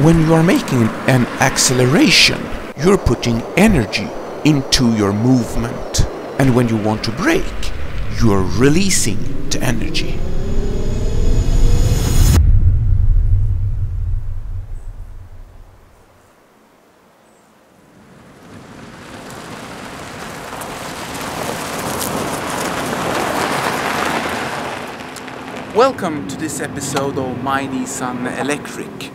When you are making an acceleration, you're putting energy into your movement. And when you want to brake, you're releasing the energy. Welcome to this episode of My Nissan Electric.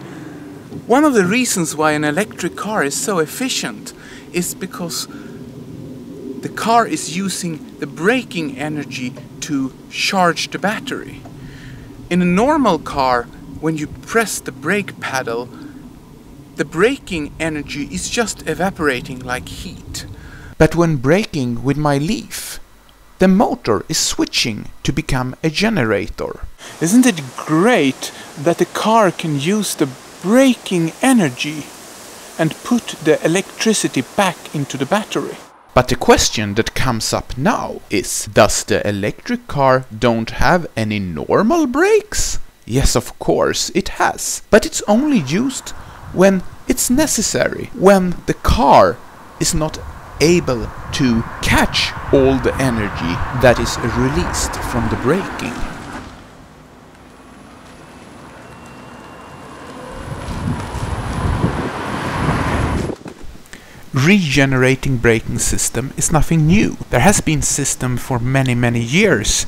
One of the reasons why an electric car is so efficient is because the car is using the braking energy to charge the battery. In a normal car, when you press the brake pedal, the braking energy is just evaporating like heat. But when braking with my Leaf, the motor is switching to become a generator. Isn't it great that the car can use the braking energy and put the electricity back into the battery? But the question that comes up now is, does the electric car don't have any normal brakes? Yes, of course it has, but it's only used when it's necessary, when the car is not able to catch all the energy that is released from the braking. Regenerating braking system is nothing new. There has been system for many many years.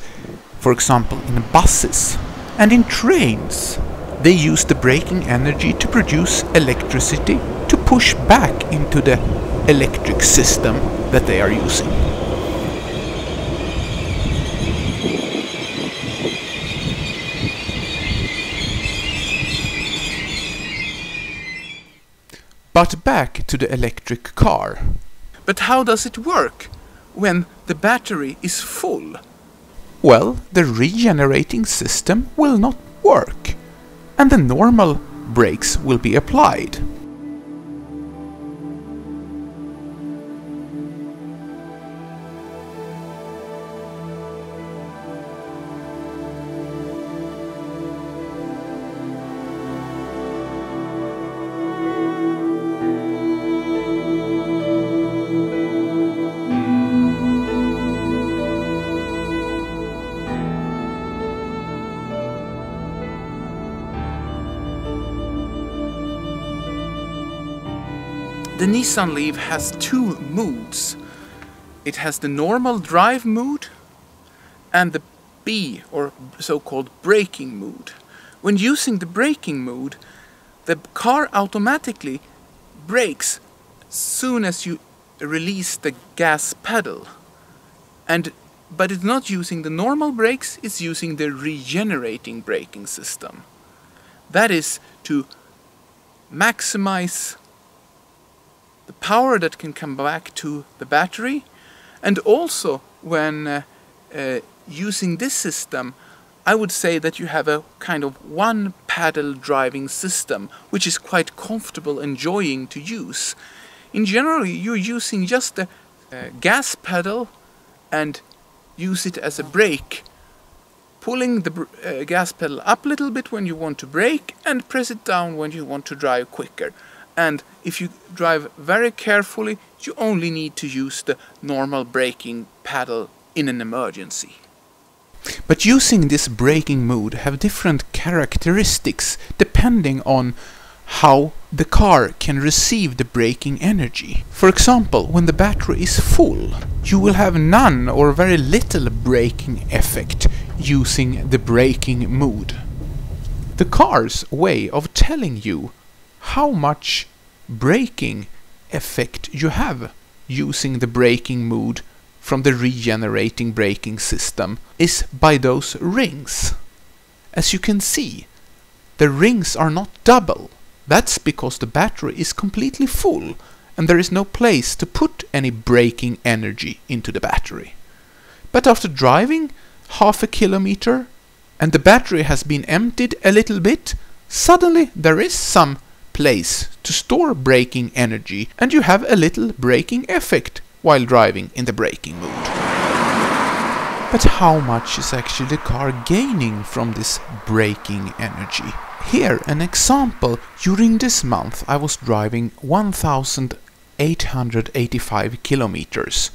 For example, in buses and in trains. They use the braking energy to produce electricity to push back into the electric system that they are using. But back to the electric car. But how does it work when the battery is full? Well, the regenerating system will not work, and the normal brakes will be applied. The Nissan Leaf has two moods. It has the normal drive mood and the B or so-called braking mood. When using the braking mood, the car automatically brakes as soon as you release the gas pedal. And but it's not using the normal brakes, it's using the regenerating braking system. That is to maximize the power that can come back to the battery and also when uh, uh, using this system I would say that you have a kind of one paddle driving system which is quite comfortable enjoying to use. In general you're using just the uh, gas pedal and use it as a brake pulling the uh, gas pedal up a little bit when you want to brake and press it down when you want to drive quicker and if you drive very carefully you only need to use the normal braking paddle in an emergency. But using this braking mode have different characteristics depending on how the car can receive the braking energy. For example, when the battery is full, you will have none or very little braking effect using the braking mode. The car's way of telling you how much braking effect you have using the braking mode from the regenerating braking system is by those rings. As you can see, the rings are not double. That's because the battery is completely full and there is no place to put any braking energy into the battery. But after driving half a kilometer and the battery has been emptied a little bit, suddenly there is some place to store braking energy and you have a little braking effect while driving in the braking mode. But how much is actually the car gaining from this braking energy? Here an example. During this month I was driving 1885 kilometers.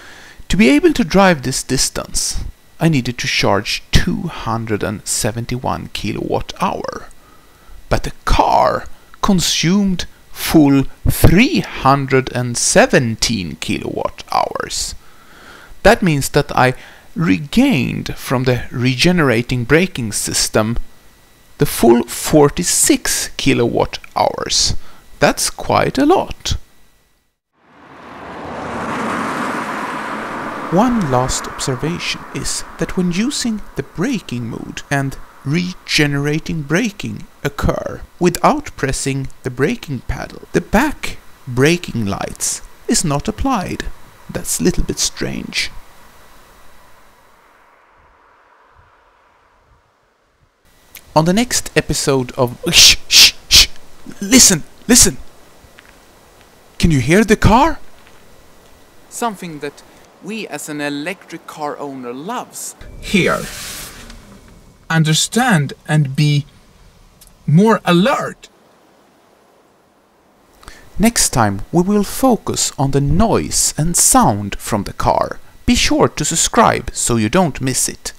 To be able to drive this distance I needed to charge 271 kilowatt hour. But the car consumed full 317 kilowatt hours. That means that I regained from the regenerating braking system the full 46 kilowatt hours. That's quite a lot. One last observation is that when using the braking mode and regenerating braking occur without pressing the braking pedal, the back braking lights is not applied. That's a little bit strange. On the next episode of... Oh, shh, shh, shh! Listen, listen! Can you hear the car? Something that we as an electric car owner loves. Here. Understand and be more alert. Next time we will focus on the noise and sound from the car. Be sure to subscribe so you don't miss it.